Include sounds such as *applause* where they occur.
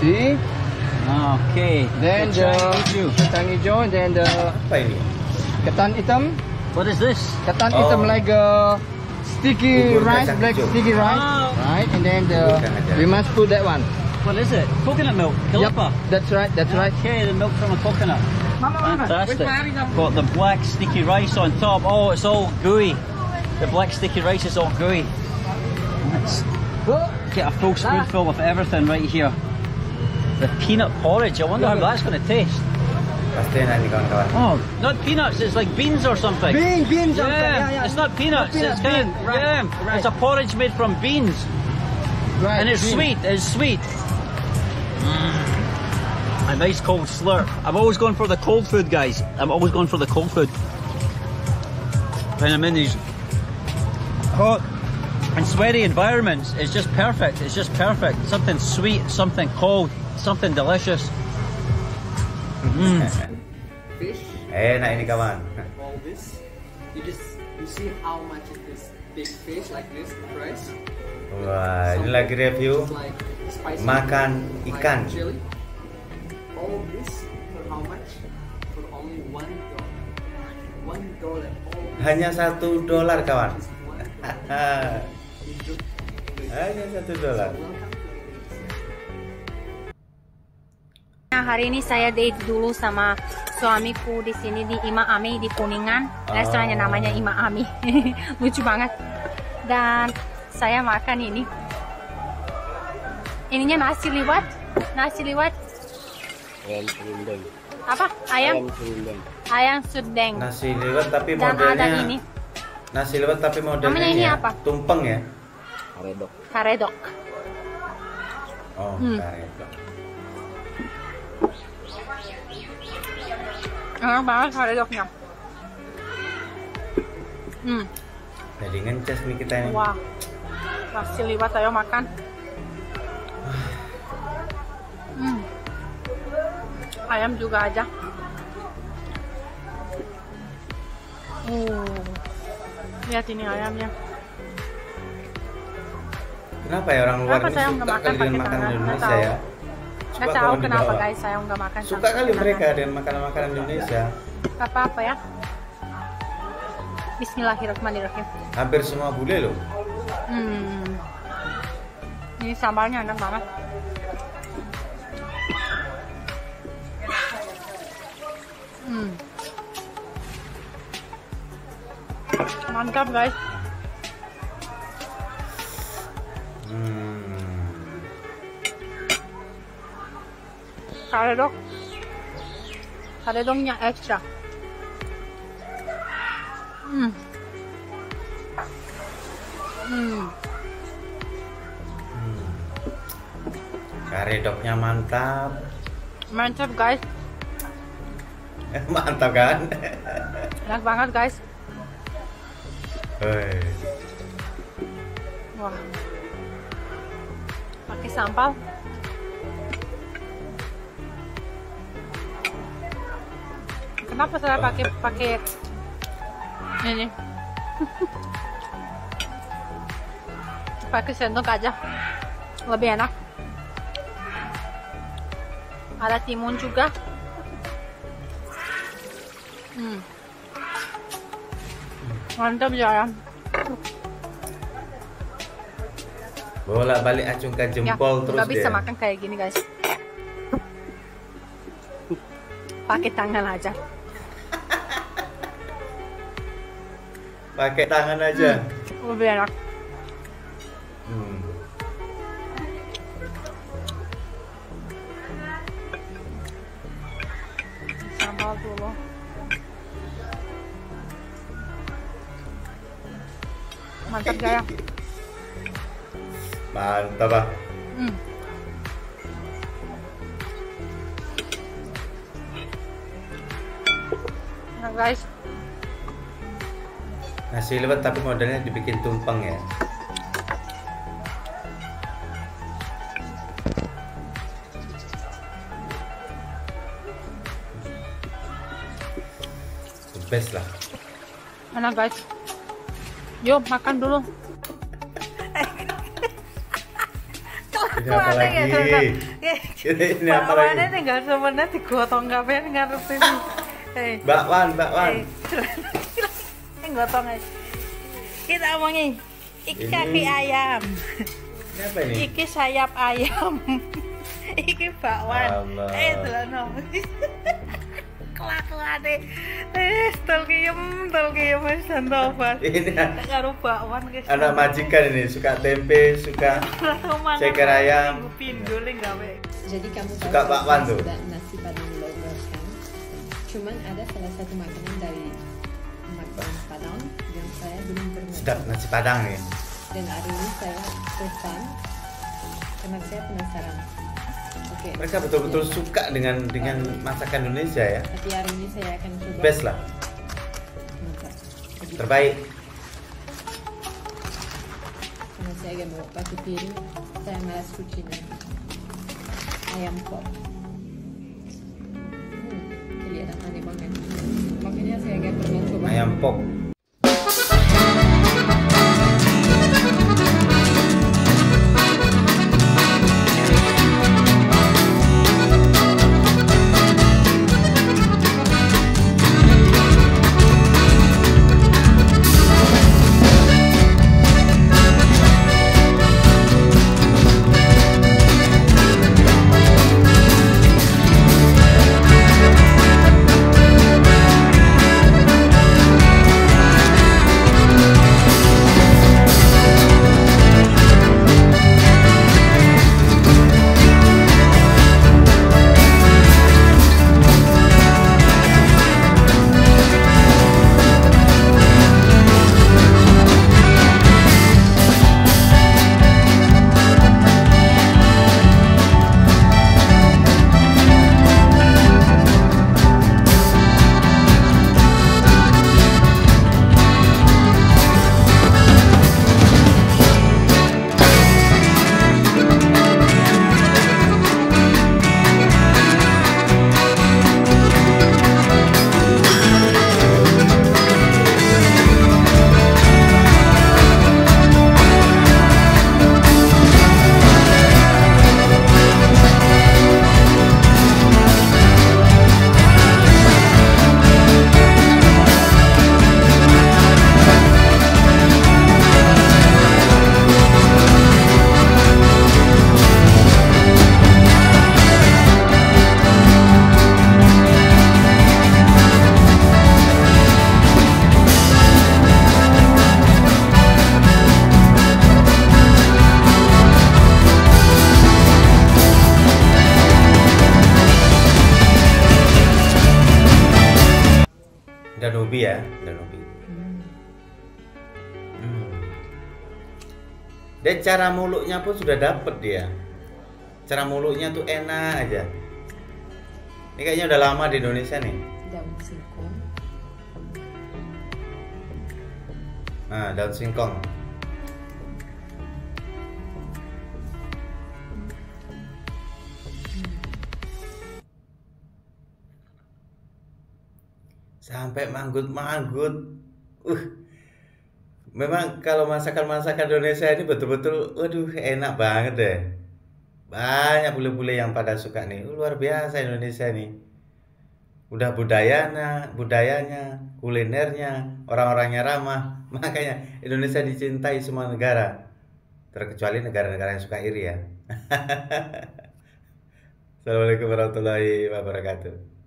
See? Ah, okay. Then the the Chinese hijau. ketan hijau, then the Apa ini? ketan hitam. What is this? Ketan Oh. hitam like a sticky Bubur rice, black hijau. sticky rice, Oh. right? And then the we must put that one. What is it? Coconut milk. Yep, that's right. That's right. Okay, the milk from a coconut. Fantastic. Got the black sticky rice on top. Oh, it's all gooey. The black sticky rice is all gooey. Let's oh. get a full spoonful of everything right here. The peanut porridge. I wonder how that's going to taste. Pasti enak nih kawan-kawan. Oh, not peanuts. It's like beans or something. Bean, beans. Yeah, yeah, yeah. it's not peanuts. Not it's peanuts, kind bean, right, yeah, right. it's a porridge made from beans, right. and it's bean. sweet. It's sweet. Mm. A nice cold slurp. I'm always going for the cold food, guys. I'm always going for the cold food. When I'm in these hot and sweaty environments, it's just perfect. It's just perfect. Something sweet, something cold, something delicious. Fish. Enak ini kawan. All this. You just you see how much is this big fish like this price. Wah, ini lagi review like makan like ikan. chili. All this for how much? For only one dollar. One dollar. Hanya satu dolar kawan. *laughs* Hanya satu dolar. Nah, hari ini saya date dulu sama suamiku di sini di Ima Ami di Kuningan. Restorannya namanya Ima Ami. *laughs* Lucu banget. Dan saya makan ini. Ininya nasi liwet. Nasi liwet. Apa? Ayam? Ayam sudeng. Nasi liwet tapi Dan ada modelnya ini. nasi liwet tapi modelnya Namanya ini ya, apa? tumpeng ya. Karedok. Oh, Hmm. karedok. Enak banget karedoknya. Hmm. Jadi ngeces nih kita ini. Wah. Nasi liwet ayo makan. Hmm. Ayam juga aja. Uh. Lihat ini ayamnya. Kenapa ya orang luar Kenapa ini suka makan kali dengan pakai makanan tangan? Indonesia ya? Nggak tahu kenapa guys saya nggak makan. Suka kali mereka dengan makanan-makanan Indonesia. Nggak apa-apa ya. Bismillahirrahmanirrahim. Hampir semua bule loh. Hmm. Ini sambalnya enak banget. Hmm. Mantap guys. Hmm. Karedok. Karedoknya ekstra. Hmm. Hmm. Karedoknya mantap. Mantap guys. *laughs* mantap kan? Enak banget guys. Hei. Wah. Pakai sambal. Kenapa saya pakai pakai ini? *laughs* pakai sendok aja. Lebih enak. Ada timun juga. Hmm. Mantap ya. Bolak balik acungkan jempol terus nggak Ya, bisa dia. makan kayak gini guys pakai tangan aja Pakai tangan aja. lebih enak Hmm. sambal dulu mantap gaya Mantap ah. hmm. nah guys Nasi liwet tapi modelnya dibikin tumpeng ya. The best lah. enak guys yuk makan dulu Ini apa lagi? Ini apa lagi? Bakwane tinggal semenit digotong kabeh ngarep ini. Eh. Bakwan, bakwan. Ini gotong aja. Kita omongin. Iki kaki ayam. Ini apa ini? Iki sayap ayam. *laughs* Iki bakwan. Eh, delano. *laughs* Kelakuane. Eh, tol kiyem, tol kiyem wis. Ini Karo bakwan guys. anak majikan ini suka tempe, suka *laughs* ceker ayam. Gawe. Jadi kamu tahu Suka bakwan tuh. nasi padang kan? Cuman ada salah satu makanan dari makanan padang yang saya belum pernah sedap coba. nasi padang nih. Dan hari ini saya pesan karena saya penasaran. Oke. Mereka betul-betul Ya. suka dengan dengan masakan Indonesia ya. Tapi hari ini saya akan coba. Best lah, terbaik. Karena saya agak mau pakai piring, saya malas cuci nanti. Ayam pop. Hmm, kelihatan aneh banget. Makanya saya agak pernah. Ayam pop. Danobi ya, Danobi. Hmm. Dan cara mulutnya pun sudah dapet dia. Cara mulutnya tuh enak aja. Ini kayaknya udah lama di Indonesia nih. daun singkong Nah, daun singkong. Sampai manggut-manggut. Uh. Memang kalau masakan-masakan Indonesia ini betul-betul waduh enak banget deh. Banyak bule-bule yang pada suka nih. Uh, luar biasa Indonesia nih. Udah budayanya, budayanya, kulinernya, orang-orangnya ramah. *laughs* Makanya Indonesia dicintai semua negara. Terkecuali negara-negara yang suka iri ya. *laughs* Assalamualaikum warahmatullahi wabarakatuh.